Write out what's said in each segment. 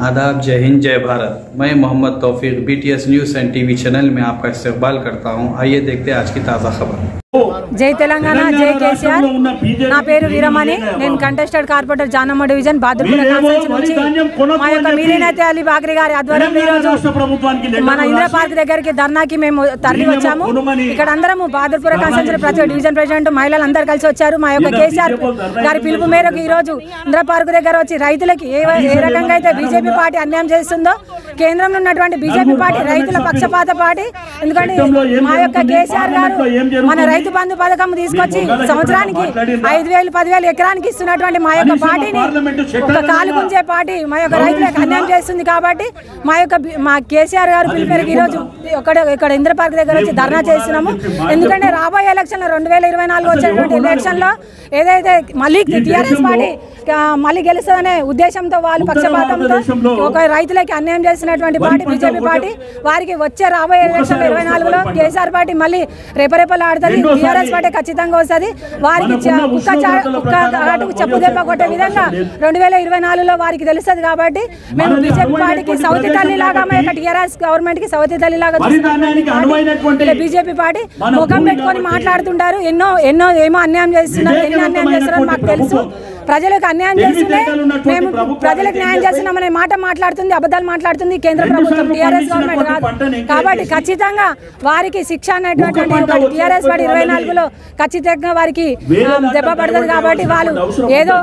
आदाब, जय हिंद, जय भारत। मैं Mohammad Taufiq BTS news and TV channel में आपका इस्तेबाल करता हूँ। आइए देखते हैं आज की ताज़ा खबर। జై తెలంగాణ జై కేసీఆర్. నా పేరు వీరమణి. నేను contested corporator Janamma division Badurpura constituency నుంచి మా యొక్క మీరేనైతే అలీ బాగ్రి గారి ఆధ్వర్యంలో ఈరోజు మన ఇందిరా పార్క్ దగ్గరికి ధర్నాకి మేము తరలి వచ్చాము. ఇక్కడ అందరము బాదుర్పుర కాన్స్టిట్యూన్సీ ప్రతి డివిజన్ ప్రెసిడెంట్ మహిళలు అందరు కలిసి వచ్చారు. మా యొక్క కేసీఆర్ గారి పిలుపు మేరకు ఈ రోజు ఇందిరా పార్క్ దగ్గర వచ్చి రైతులకి ఏ ఏ రకంగా అయితే బీజేపీ పార్టీ అన్యాయం చేస్తుందో కేంద్రంలో ఉన్నటువంటి బీజేపీ పార్టీ రైతుల పక్షపాత పార్టీ. ఎందుకంటే మా యొక్క కేసీఆర్ గారు మన రైతు బంధు పథకం తీసుకొచ్చి సంవత్సరానికి ఐదు వేలు పదివేలు ఎకరానికి ఇస్తున్నటువంటి మా యొక్క పార్టీని ఒక కాలు గుంజే పార్టీ మా యొక్క రైతులకు అన్యాయం చేస్తుంది కాబట్టి మా యొక్క మా కేసీఆర్ గారు పిలుపు మేరకు ఈరోజు ఇక్కడ ఇక్కడ ఇంద్ర పార్క్ దగ్గర వచ్చి ధర్నా చేస్తున్నాము. ఎందుకంటే రాబోయే ఎలక్షన్లో రెండు వేల ఇరవై నాలుగు వచ్చేటువంటి ఎలక్షన్లో ఏదైతే మళ్ళీ టీఆర్ఎస్ పార్టీ మళ్ళీ గెలుస్తుందనే ఉద్దేశంతో వాళ్ళు పక్షపాతంతో ఒక రైతులకి అన్యాయం చేసినటువంటి పార్టీ బీజేపీ పార్టీ వారికి వచ్చే రాబోయే ఎలక్షన్ ఇరవై నాలుగులో కేసీఆర్ పార్టీ మళ్ళీ రేపరేపలు ఆడుతుంది టీఆర్ఎస్ పార్టీ ఖచ్చితంగా వస్తుంది. వారికి కుక్క కుక్క చెప్పు దెబ్బ కొట్టే విధంగా రెండు వేల ఇరవై నాలుగులో వారికి తెలుస్తుంది కాబట్టి మేము బీజేపీ పార్టీకి సౌతి తల్లి లాగా మా యొక్క టీఆర్ఎస్ గవర్నమెంట్కి సౌతి తల్లి లాగా బీజేపీ పార్టీ ముఖం పెట్టుకొని మాట్లాడుతుంటారు ఎన్నో ఎన్నో ఏమో అన్యాయం చేస్తున్నారు ఎన్ని అన్యాయం చేస్తున్నారో మాకు తెలుసు. ప్రజలకు అన్యాయం ఉన్నటువంటి మేము ప్రజలకు న్యాయం చేస్తున్నామనే మాట మాట్లాడుతుంది అబద్ధాలు మాట్లాడుతుంది కేంద్ర ప్రభుత్వం టీఆర్ఎస్ గవర్నమెంట్ కాదు. కాబట్టి ఖచ్చితంగా వారికి శిక్ష అనేటువంటి టీఆర్ఎస్ పార్టీ ఇరవై నాలుగులో ఖచ్చితంగా వారికి దెబ్బ పడుతుంది కాబట్టి వాళ్ళు ఏదో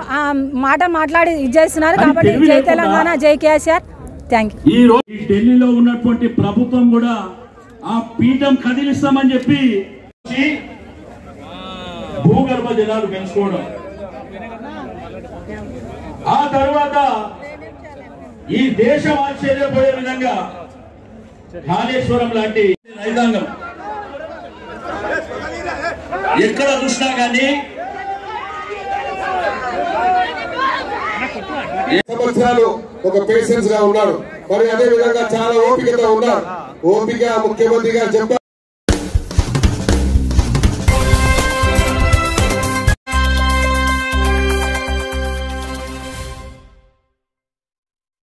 మాట మాట్లాడి ఇది చేస్తున్నారు కాబట్టి జై తెలంగాణ జై కేసీఆర్. థ్యాంక్ యూ ఈ ఢిల్లీలో ఉన్నటువంటి ప్రభుత్వం కూడా ఆ పీఠం కదిలిస్తామని చెప్పి భూగర్భ జలాలు పెంచుకోవడం. ఆ తర్వాత ఈ దేశం ఆశ్చర్యపోయే విధంగా కాళేశ్వరం లాంటి రైతాంగం ఎక్కడ చూసినా కానీ సంవత్సరాలు ఒక పేషెన్స్గా ఉన్నాడు మరి అదే విధంగా చాలా ఓపికతో ఉన్నాడు ఓపిక ముఖ్యమంత్రి గారు చెప్పారు.